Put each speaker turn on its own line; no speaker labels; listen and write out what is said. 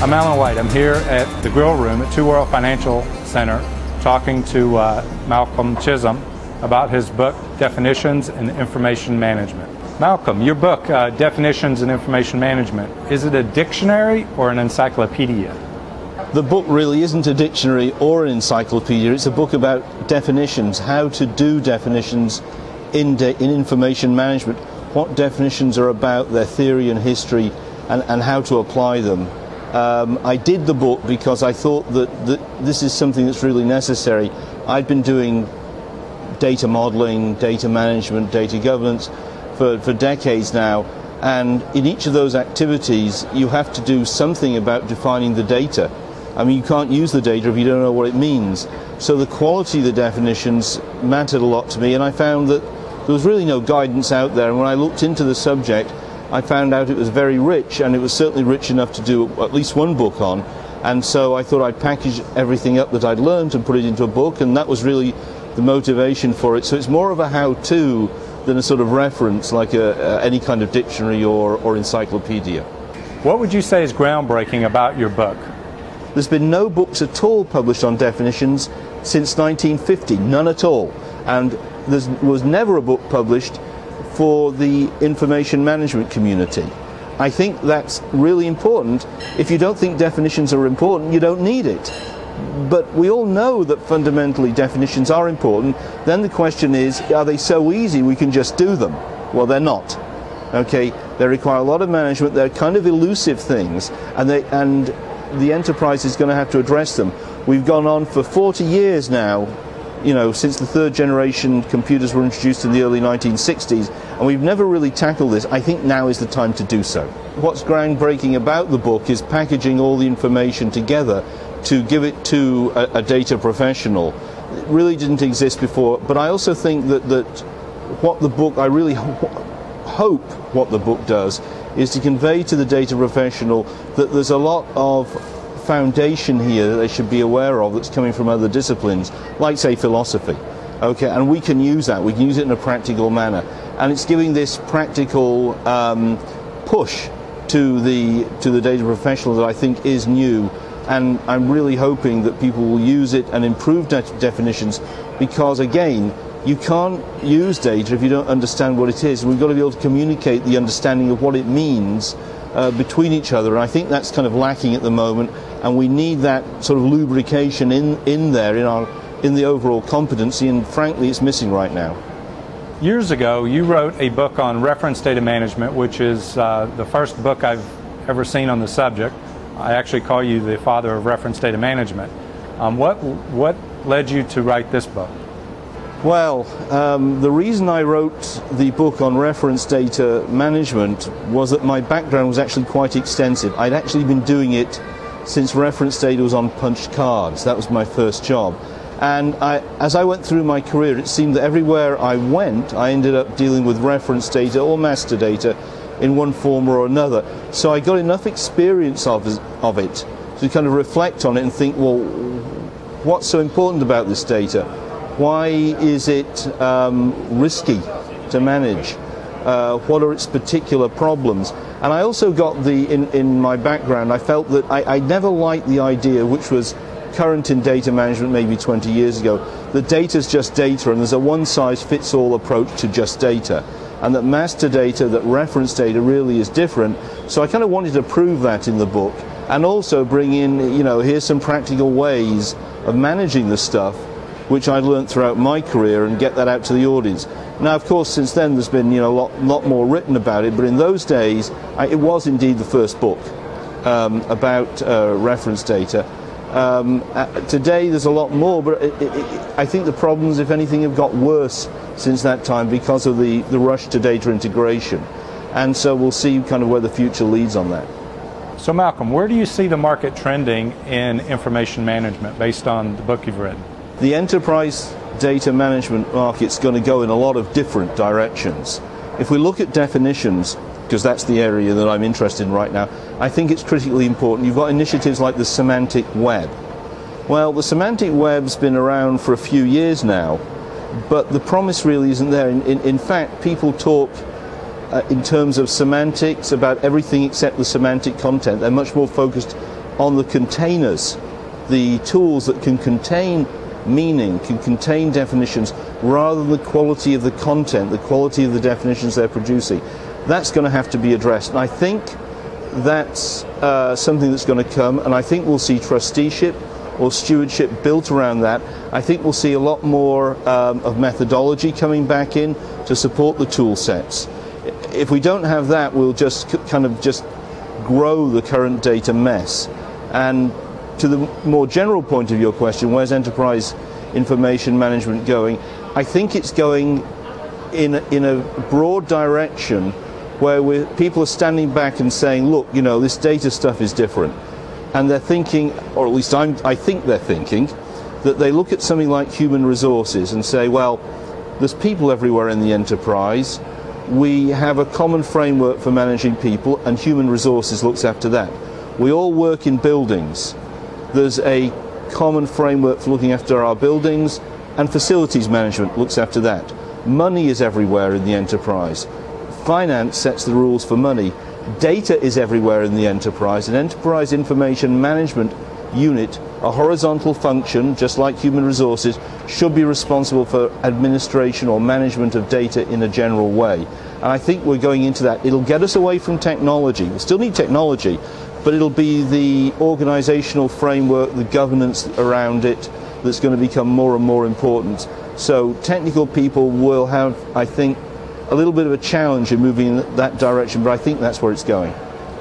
I'm Alan White. I'm here at the Grill Room at Two World Financial Center talking to uh, Malcolm Chisholm about his book, Definitions in Information Management. Malcolm, your book, uh, Definitions in Information Management, is it a dictionary or an encyclopedia?
The book really isn't a dictionary or an encyclopedia. It's a book about definitions, how to do definitions in, de in information management, what definitions are about, their theory and history, and, and how to apply them. Um, I did the book because I thought that, that this is something that's really necessary. I'd been doing data modeling, data management, data governance for, for decades now, and in each of those activities, you have to do something about defining the data. I mean, you can't use the data if you don't know what it means. So the quality of the definitions mattered a lot to me, and I found that there was really no guidance out there. And when I looked into the subject, I found out it was very rich, and it was certainly rich enough to do at least one book on. And so I thought I'd package everything up that I'd learned and put it into a book, and that was really the motivation for it. So it's more of a how-to than a sort of reference, like a, any kind of dictionary or, or encyclopedia.
What would you say is groundbreaking about your book?
There's been no books at all published on definitions since 1950, none at all. And there was never a book published for the information management community. I think that's really important. If you don't think definitions are important, you don't need it. But we all know that fundamentally definitions are important. Then the question is, are they so easy we can just do them? Well, they're not. Okay, they require a lot of management. They're kind of elusive things, and they and the enterprise is going to have to address them. We've gone on for 40 years now you know, since the third generation computers were introduced in the early 1960s, and we've never really tackled this, I think now is the time to do so. What's groundbreaking about the book is packaging all the information together to give it to a, a data professional. It really didn't exist before, but I also think that, that what the book, I really ho hope what the book does, is to convey to the data professional that there's a lot of foundation here that they should be aware of that's coming from other disciplines, like say philosophy. Okay, and we can use that. We can use it in a practical manner, and it's giving this practical um, push to the to the data professional that I think is new. And I'm really hoping that people will use it and improve definitions, because again, you can't use data if you don't understand what it is. We've got to be able to communicate the understanding of what it means uh, between each other, and I think that's kind of lacking at the moment and we need that sort of lubrication in, in there in, our, in the overall competency, and frankly, it's missing right now.
Years ago, you wrote a book on reference data management, which is uh, the first book I've ever seen on the subject. I actually call you the father of reference data management. Um, what, what led you to write this book?
Well, um, the reason I wrote the book on reference data management was that my background was actually quite extensive. I'd actually been doing it since reference data was on punched cards. That was my first job. And I, as I went through my career, it seemed that everywhere I went, I ended up dealing with reference data or master data in one form or another. So I got enough experience of, of it to kind of reflect on it and think, well, what's so important about this data? Why is it um, risky to manage? Uh, what are its particular problems? And I also got the, in, in my background, I felt that I, I never liked the idea, which was current in data management maybe 20 years ago, that data is just data and there's a one-size-fits-all approach to just data. And that master data, that reference data really is different. So I kind of wanted to prove that in the book and also bring in, you know, here's some practical ways of managing the stuff which I learned throughout my career and get that out to the audience. Now, of course, since then there's been you know a lot, lot more written about it, but in those days I, it was indeed the first book um, about uh, reference data. Um, uh, today there's a lot more, but it, it, it, I think the problems, if anything, have got worse since that time because of the, the rush to data integration. And so we'll see kind of where the future leads on that.
So Malcolm, where do you see the market trending in information management based on the book you've written?
The enterprise data management market's going to go in a lot of different directions. If we look at definitions, because that's the area that I'm interested in right now, I think it's critically important. You've got initiatives like the semantic web. Well, the semantic web's been around for a few years now, but the promise really isn't there. In, in, in fact, people talk uh, in terms of semantics about everything except the semantic content. They're much more focused on the containers, the tools that can contain meaning, can contain definitions, rather than the quality of the content, the quality of the definitions they're producing. That's going to have to be addressed. And I think that's uh, something that's going to come, and I think we'll see trusteeship or stewardship built around that. I think we'll see a lot more um, of methodology coming back in to support the tool sets. If we don't have that, we'll just kind of just grow the current data mess. And to the more general point of your question, where's enterprise information management going? I think it's going in, in a broad direction where people are standing back and saying, look, you know, this data stuff is different. And they're thinking, or at least I'm, I think they're thinking, that they look at something like human resources and say, well, there's people everywhere in the enterprise. We have a common framework for managing people, and human resources looks after that. We all work in buildings. There's a common framework for looking after our buildings, and facilities management looks after that. Money is everywhere in the enterprise. Finance sets the rules for money. Data is everywhere in the enterprise. An enterprise information management unit, a horizontal function, just like human resources, should be responsible for administration or management of data in a general way. And I think we're going into that. It'll get us away from technology. We still need technology, but it'll be the organizational framework, the governance around it that's going to become more and more important. So technical people will have, I think, a little bit of a challenge in moving in that direction, but I think that's where it's going.